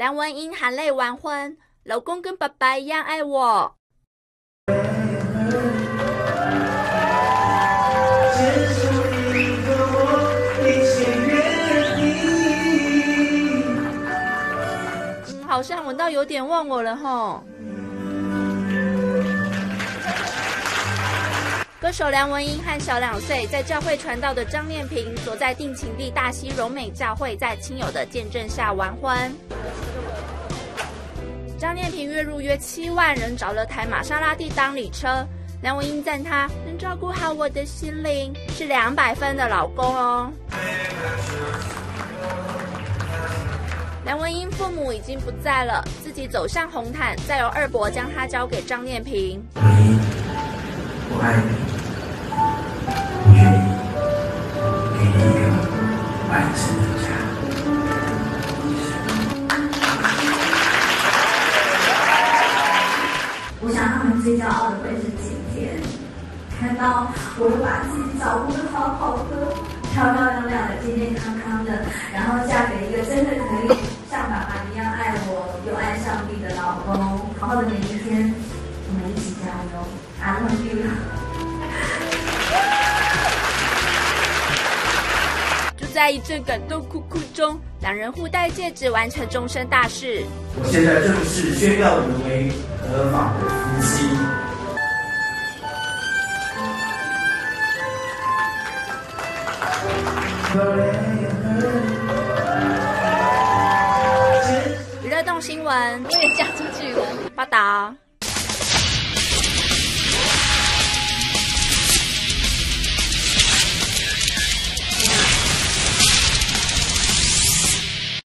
梁文音含泪完婚，老公跟爸爸一样爱我。嗯，好像闻到有点忘我了吼。歌手梁文音和小两岁，在教会传道的张念平，所在定情地大溪荣美教会，在亲友的见证下完婚。张念平月入约七万人，找了台玛莎拉蒂当礼车。梁文音赞他能照顾好我的心灵，是两百分的老公哦。梁文音父母已经不在了，自己走向红毯，再由二伯将他交给张念平。我爱你，我爱你一个完整的家。我想他们最骄傲的会是今天，看到我们把自己照顾的好好的，漂漂亮亮的，健健康康的，然后嫁给一个真的可以像爸爸一样爱我又爱上帝的老公，好好的每一天，我们一起加油 you。在一阵感动哭哭中，两人互戴戒指，完成终身大事。我现在正式宣告你们为合法的夫妻。娱乐动新闻，我也嫁出去了。报道。